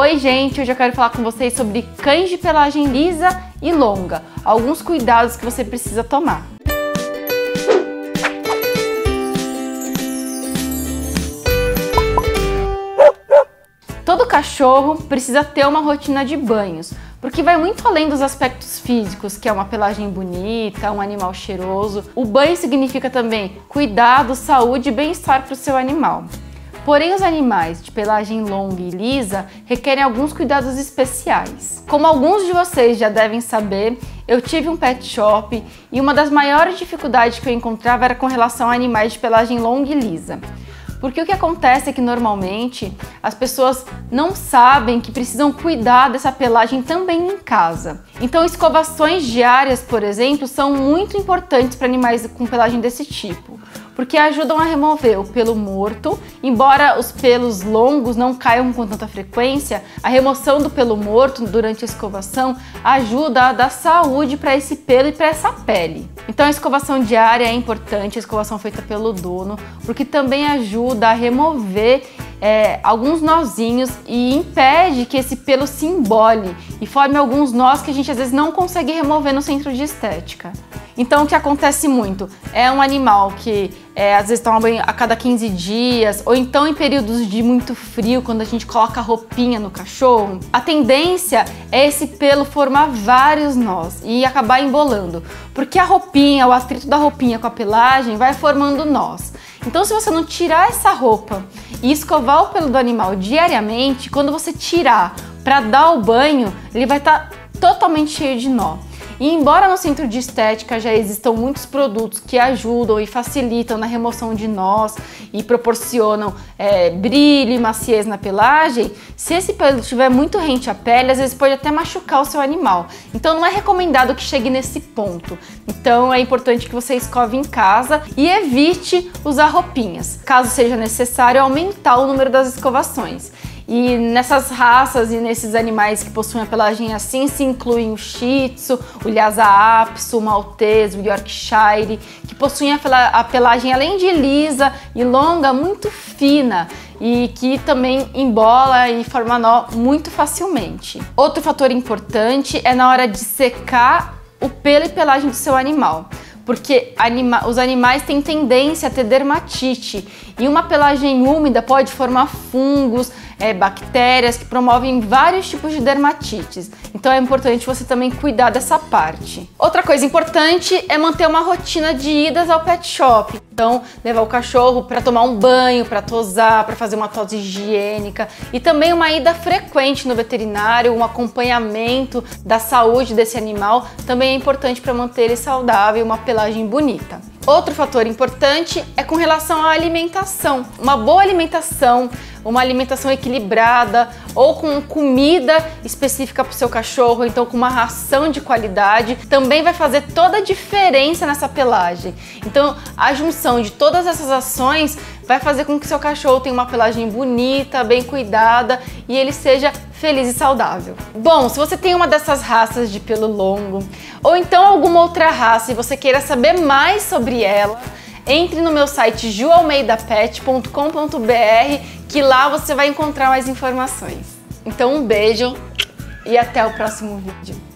Oi, gente! Hoje eu quero falar com vocês sobre cães de pelagem lisa e longa, alguns cuidados que você precisa tomar. Todo cachorro precisa ter uma rotina de banhos, porque vai muito além dos aspectos físicos, que é uma pelagem bonita, um animal cheiroso. O banho significa também cuidado, saúde e bem-estar para o seu animal. Porém, os animais de pelagem longa e lisa requerem alguns cuidados especiais. Como alguns de vocês já devem saber, eu tive um pet shop e uma das maiores dificuldades que eu encontrava era com relação a animais de pelagem longa e lisa. Porque o que acontece é que normalmente as pessoas não sabem que precisam cuidar dessa pelagem também em casa. Então, escovações diárias, por exemplo, são muito importantes para animais com pelagem desse tipo porque ajudam a remover o pelo morto. Embora os pelos longos não caiam com tanta frequência, a remoção do pelo morto durante a escovação ajuda a dar saúde para esse pelo e para essa pele. Então a escovação diária é importante, a escovação feita pelo dono, porque também ajuda a remover é, alguns nozinhos e impede que esse pelo se embole e forme alguns nós que a gente às vezes não consegue remover no centro de estética. Então, o que acontece muito é um animal que é, às vezes toma banho a cada 15 dias, ou então em períodos de muito frio, quando a gente coloca roupinha no cachorro, a tendência é esse pelo formar vários nós e acabar embolando, porque a roupinha, o atrito da roupinha com a pelagem vai formando nós. Então, se você não tirar essa roupa e escovar o pelo do animal diariamente, quando você tirar para dar o banho, ele vai estar tá totalmente cheio de nó. E embora no centro de estética já existam muitos produtos que ajudam e facilitam na remoção de nós e proporcionam é, brilho e maciez na pelagem, se esse pelo estiver muito rente à pele, às vezes pode até machucar o seu animal. Então não é recomendado que chegue nesse ponto. Então é importante que você escove em casa e evite usar roupinhas. Caso seja necessário, aumentar o número das escovações. E nessas raças e nesses animais que possuem a pelagem assim se incluem o Shih Tzu, o Lhasa Apso, o Maltese, o Yorkshire, que possuem a pelagem além de lisa e longa, muito fina. E que também embola e forma nó muito facilmente. Outro fator importante é na hora de secar o pelo e pelagem do seu animal. Porque anima os animais têm tendência a ter dermatite. E uma pelagem úmida pode formar fungos, é, bactérias que promovem vários tipos de dermatites. Então é importante você também cuidar dessa parte. Outra coisa importante é manter uma rotina de idas ao pet shop. Então, levar o cachorro para tomar um banho, para tosar, para fazer uma tosse higiênica e também uma ida frequente no veterinário, um acompanhamento da saúde desse animal também é importante para manter ele saudável e uma pelagem bonita. Outro fator importante é com relação à alimentação. Uma boa alimentação, uma alimentação equilibrada ou com comida específica para o seu cachorro, então com uma ração de qualidade, também vai fazer toda a diferença nessa pelagem. Então, a junção de todas essas ações vai fazer com que seu cachorro tenha uma pelagem bonita, bem cuidada e ele seja feliz e saudável. Bom, se você tem uma dessas raças de pelo longo ou então alguma outra raça e você queira saber mais sobre ela, entre no meu site jualmeidapet.com.br que lá você vai encontrar mais informações. Então um beijo e até o próximo vídeo.